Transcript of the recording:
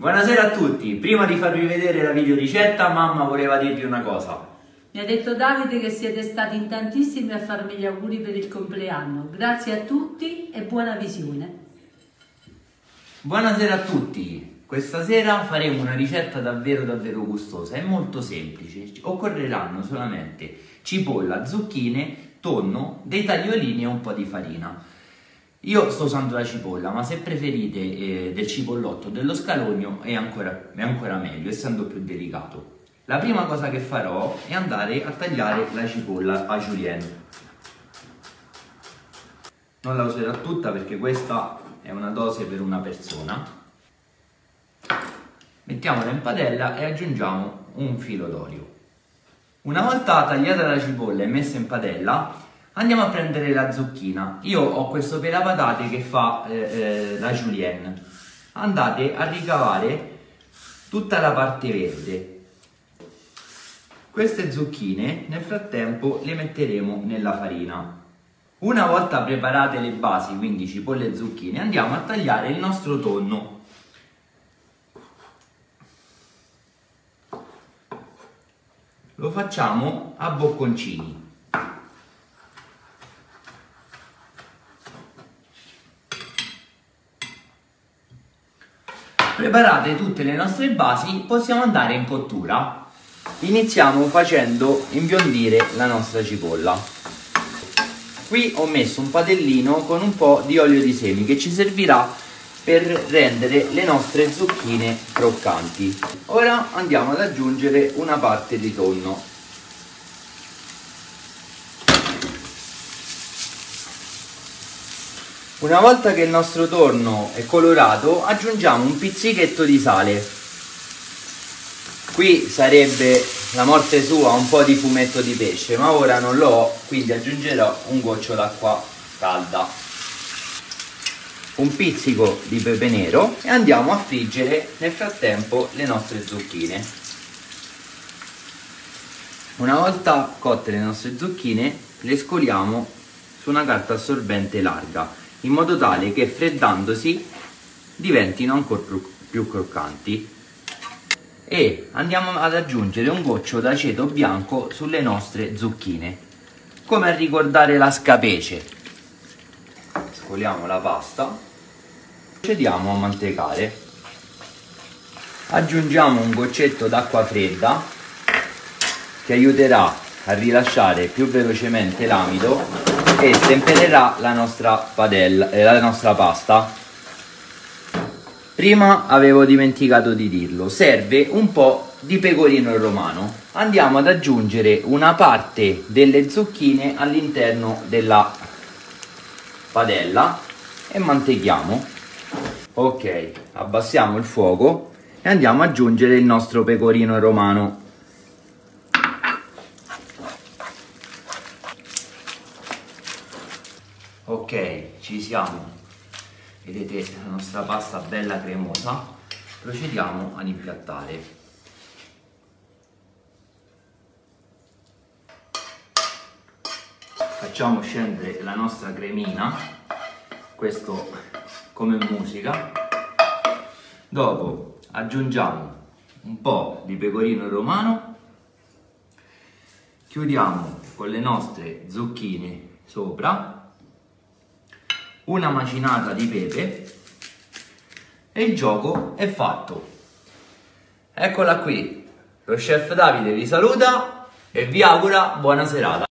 Buonasera a tutti, prima di farvi vedere la video ricetta mamma voleva dirvi una cosa. Mi ha detto Davide che siete stati in tantissimi a farmi gli auguri per il compleanno. Grazie a tutti e buona visione. Buonasera a tutti, questa sera faremo una ricetta davvero davvero gustosa, è molto semplice, occorreranno solamente cipolla, zucchine, tonno, dei tagliolini e un po' di farina. Io sto usando la cipolla, ma se preferite eh, del cipollotto o dello scalogno è ancora, è ancora meglio, essendo più delicato. La prima cosa che farò è andare a tagliare la cipolla a julienne. Non la userò tutta perché questa è una dose per una persona. Mettiamola in padella e aggiungiamo un filo d'olio. Una volta tagliata la cipolla e messa in padella, Andiamo a prendere la zucchina. Io ho questo pelapatate che fa eh, eh, la julienne. Andate a ricavare tutta la parte verde. Queste zucchine nel frattempo le metteremo nella farina. Una volta preparate le basi, quindi cipolle e zucchine, andiamo a tagliare il nostro tonno. Lo facciamo a bocconcini. Preparate tutte le nostre basi, possiamo andare in cottura. Iniziamo facendo imbiondire la nostra cipolla. Qui ho messo un padellino con un po' di olio di semi che ci servirà per rendere le nostre zucchine croccanti. Ora andiamo ad aggiungere una parte di tonno. Una volta che il nostro tonno è colorato aggiungiamo un pizzichetto di sale. Qui sarebbe la morte sua un po' di fumetto di pesce, ma ora non l'ho, quindi aggiungerò un goccio d'acqua calda. Un pizzico di pepe nero e andiamo a friggere nel frattempo le nostre zucchine. Una volta cotte le nostre zucchine le scoliamo su una carta assorbente larga in modo tale che freddandosi diventino ancora più croccanti. E andiamo ad aggiungere un goccio d'aceto bianco sulle nostre zucchine come a ricordare la scapece scoliamo la pasta procediamo a mantecare. Aggiungiamo un goccetto d'acqua fredda che aiuterà a rilasciare più velocemente l'amido e stempererà la nostra padella, eh, la nostra pasta. Prima avevo dimenticato di dirlo, serve un po' di pecorino romano. Andiamo ad aggiungere una parte delle zucchine all'interno della padella e mantechiamo. Ok, abbassiamo il fuoco e andiamo ad aggiungere il nostro pecorino romano. Ok ci siamo. Vedete la nostra pasta bella cremosa. Procediamo ad impiattare. Facciamo scendere la nostra cremina. Questo come musica. Dopo aggiungiamo un po' di pecorino romano. Chiudiamo con le nostre zucchine sopra una macinata di pepe e il gioco è fatto. Eccola qui, lo chef Davide vi saluta e vi augura buona serata.